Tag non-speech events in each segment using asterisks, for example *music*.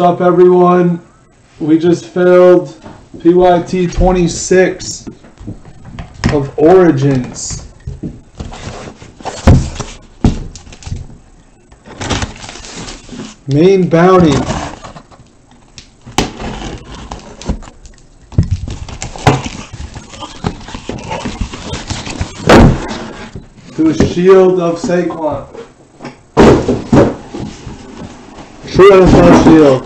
What's up, everyone? We just filled PYT 26 of Origins. Main bounty. To a shield of Saquon. True NFL shield.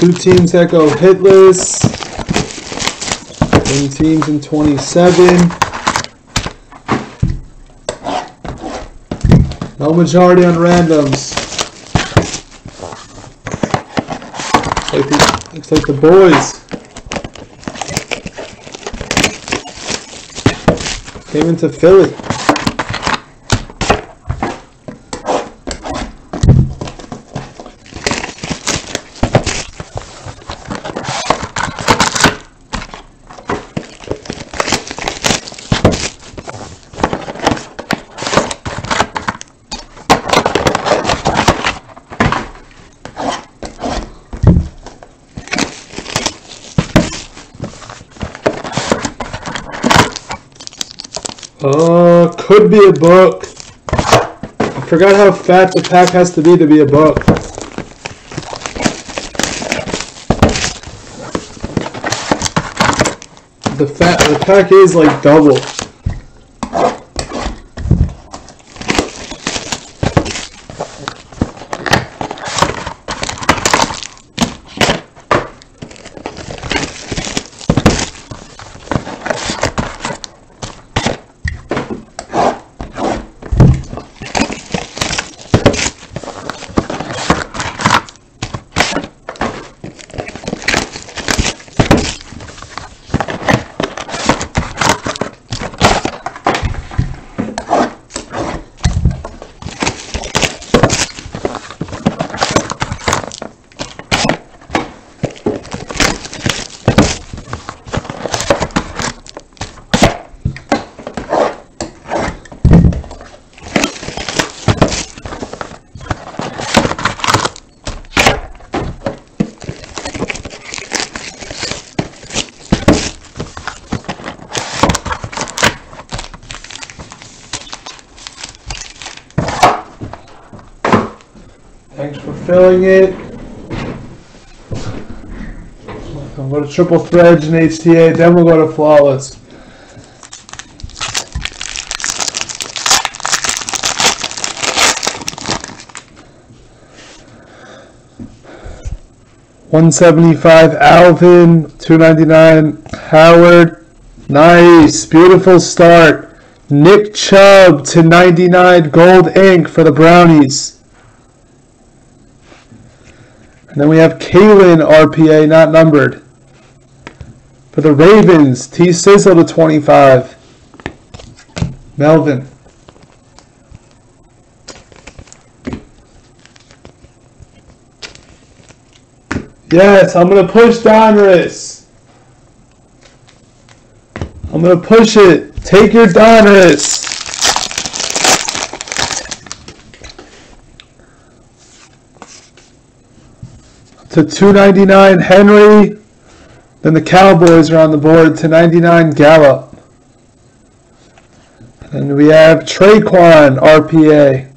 Two teams that go hitless. One teams in 27. No majority on randoms. Looks like the, looks like the boys. Came into Philly. Uh, could be a book. I forgot how fat the pack has to be to be a book. The fat the pack is like double. Thanks for filling it. I'll go to triple threads and HTA, then we'll go to flawless. One seventy five Alvin, two ninety nine Howard. Nice, beautiful start. Nick Chubb to ninety nine gold ink for the Brownies. And then we have Kalen RPA, not numbered. For the Ravens, T Sizzle to 25. Melvin. Yes, I'm going to push Donruss. I'm going to push it. Take your Donruss. To 299 Henry. Then the Cowboys are on the board to 99 Gallup. And we have Tre'Quan RPA.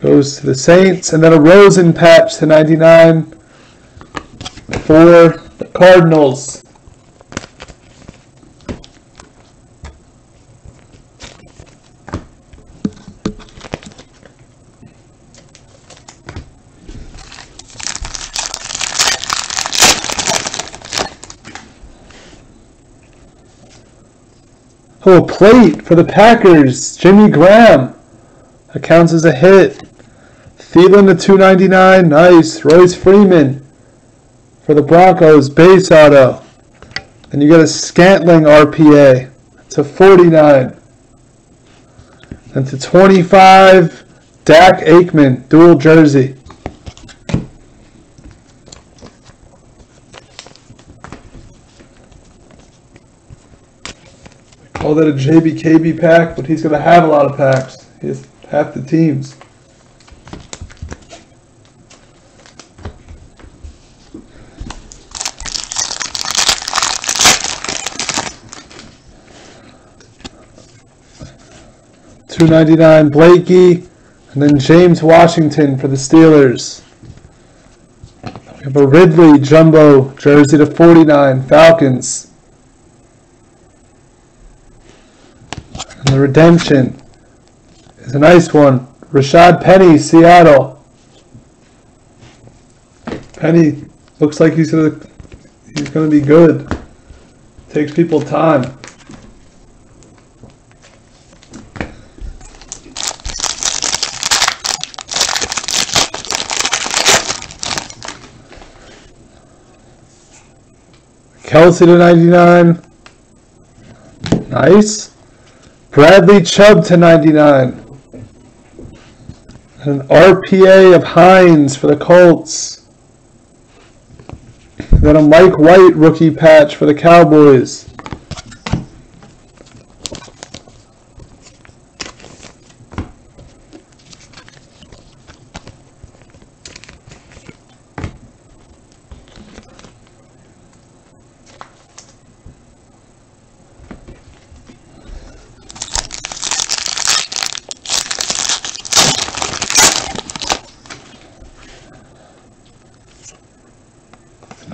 Goes to the Saints. And then a Rosen patch to 99 for the Cardinals. A plate for the Packers. Jimmy Graham. That counts as a hit. Thielen to 299. Nice. Royce Freeman for the Broncos. Base auto. And you get a Scantling RPA to 49. And to 25, Dak Aikman, dual jersey. Call that a JBKB pack, but he's going to have a lot of packs. He has half the teams. Two ninety nine Blakey, and then James Washington for the Steelers. We have a Ridley jumbo jersey to forty nine Falcons. And the redemption is a nice one. Rashad Penny, Seattle. Penny looks like he's gonna he's gonna be good. Takes people time. Kelce to 99. Nice. Bradley Chubb to 99. An RPA of Hines for the Colts. Then a Mike White rookie patch for the Cowboys.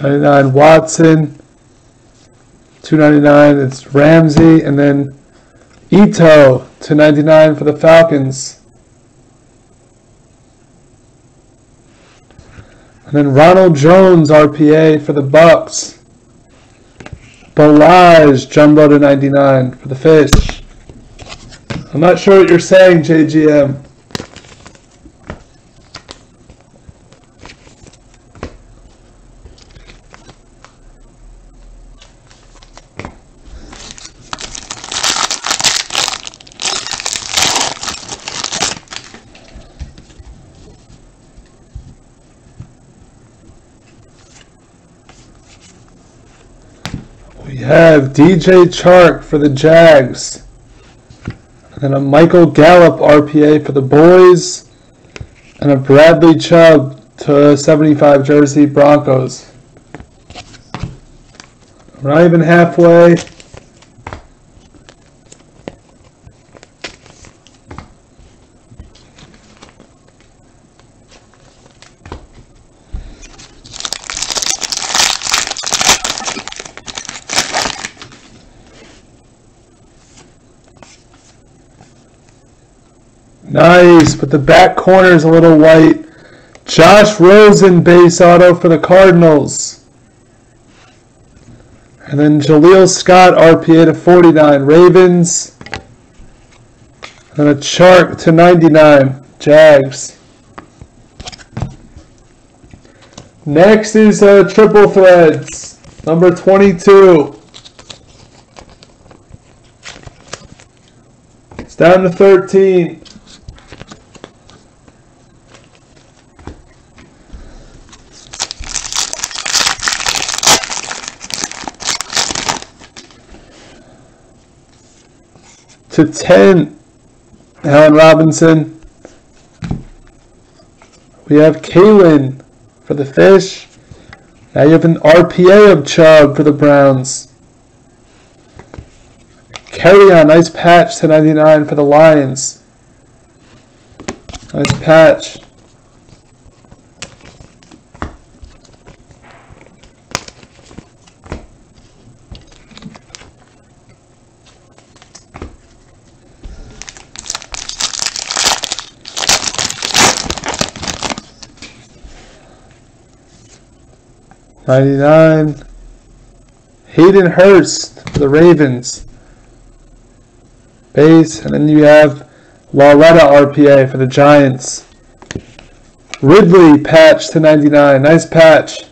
Ninety-nine Watson. Two ninety-nine. It's Ramsey, and then Ito to ninety-nine for the Falcons. And then Ronald Jones RPA for the Bucks. Ballage jumbo to 99 for the Fish. I'm not sure what you're saying, JGM. We have DJ Chark for the Jags. And a Michael Gallup RPA for the boys. And a Bradley Chubb to 75 jersey Broncos. We're not even halfway. Nice, but the back corner is a little white. Josh Rosen base auto for the Cardinals. And then Jaleel Scott RPA to 49 Ravens. And a Chark to 99 Jags. Next is uh, Triple Threads, number 22. It's down to 13. To 10, Allen Robinson. We have Kalen for the Fish. Now you have an RPA of Chubb for the Browns. Kerryon, nice patch to 99 for the Lions. Nice patch. Ninety-nine. Hayden Hurst the Ravens. Base, and then you have Lauletta RPA for the Giants. Ridley patch to 99. Nice patch.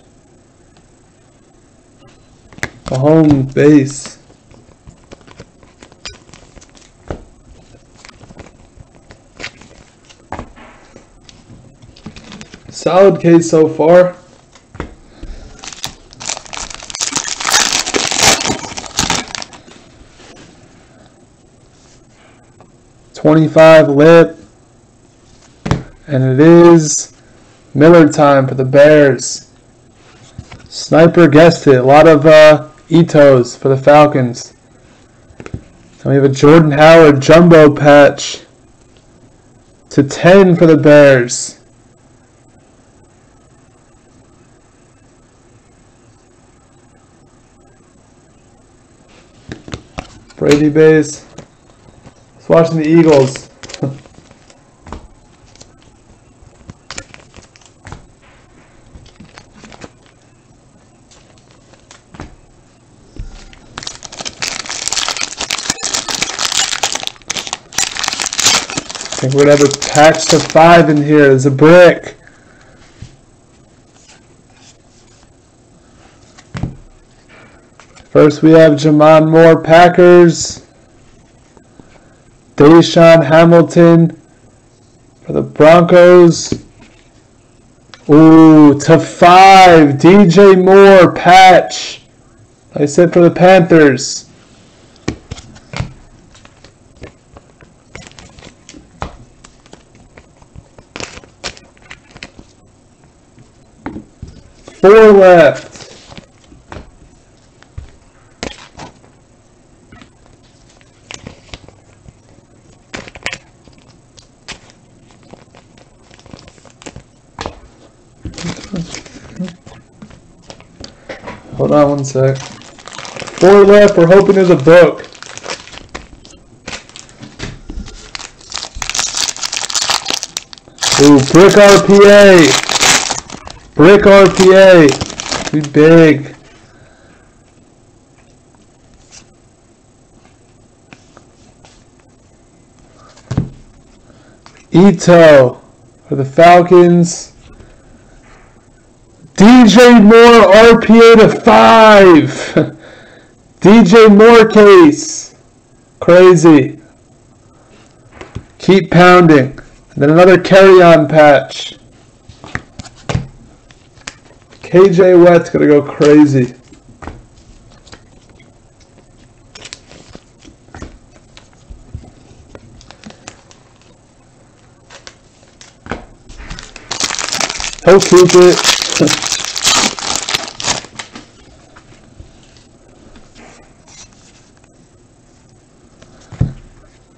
Home base. Solid case so far. 25 lit. And it is Miller time for the Bears. Sniper guessed it. A lot of uh, Itos for the Falcons. And we have a Jordan Howard jumbo patch to 10 for the Bears. Brady Bays. Watching the Eagles. Think we're gonna have a patch to five in here. There's a brick. First we have J'Mon Moore Packers. DaeSean Hamilton for the Broncos. Ooh, to five. DJ Moore patch. I said for the Panthers. Four left. Hold on one sec. Four left. We're hoping there's a book. Ooh, brick RPA. Brick RPA. Too big. Ito for the Falcons. DJ Moore RPA to 5. *laughs* DJ Moore case. Crazy. Keep pounding. And then another Kerryon patch. KJ Wett's gonna go crazy. He'll keep it. *laughs*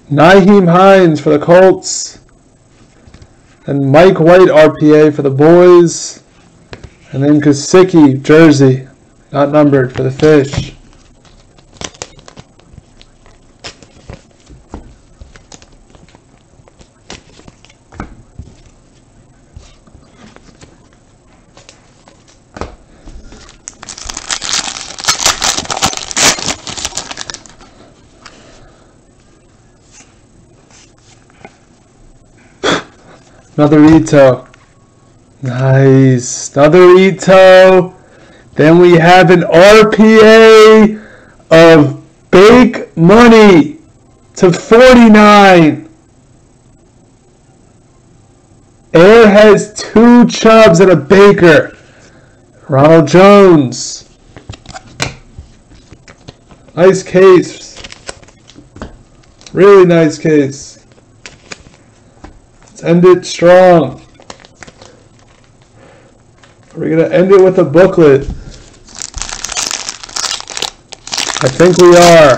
Nyheim Hines for the Colts. And Mike White RPA for the boys. And then Gesicki, jersey, not numbered for the fish. Another Ito. Nice. Another Ito. Then we have an RPA of Bake Money to 49. Air has two Chubs and a Baker. Ronald Jones. Nice case. Really nice case. End it strong. We're going to end it with a booklet. I think we are.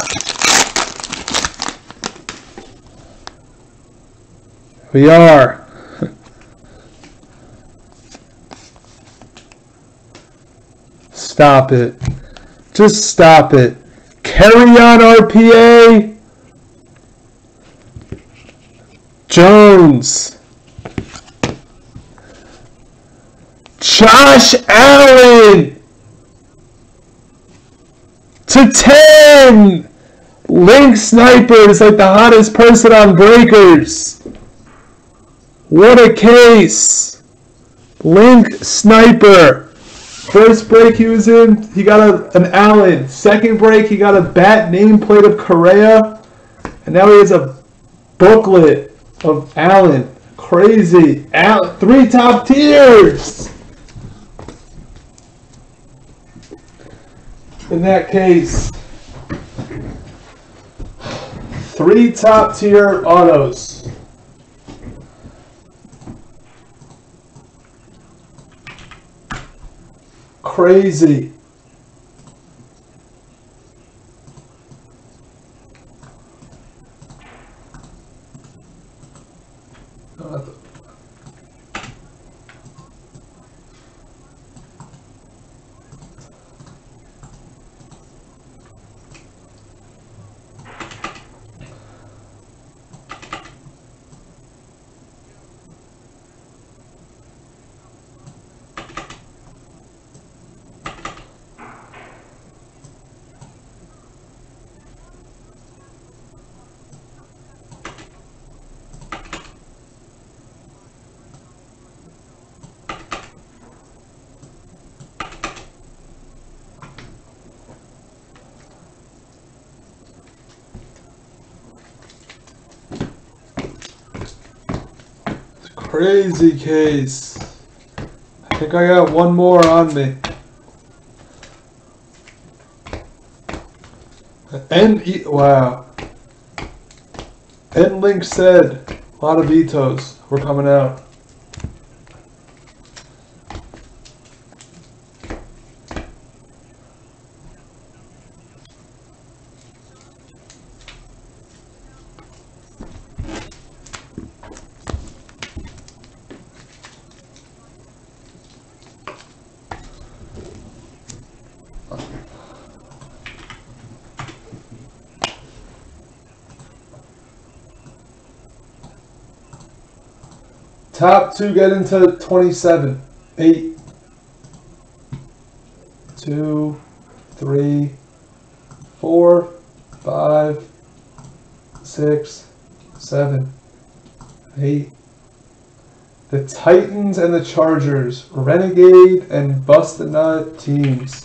We are. *laughs* Stop it. Just stop it. Kerryon, RPA. Jones. Josh Allen to 10. Link Sniper is like the hottest person on Breakers. What a case. Link Sniper. First break he was in, he got a, an Allen. Second break, he got a bat nameplate of Correa. And now he has a booklet of Allen. Crazy. Allen, three top tiers. In that case, Three top tier autos. Crazy. Crazy case. I think I got one more on me. And e wow. And Link said a lot of vetoes were coming out. Top two get into 27. Eight. Two, three, four, five, six, seven, eight. The Titans and the Chargers, Renegade and Bust a Nut teams.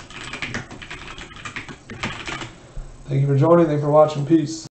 Thank you for joining. Thank you for watching. Peace.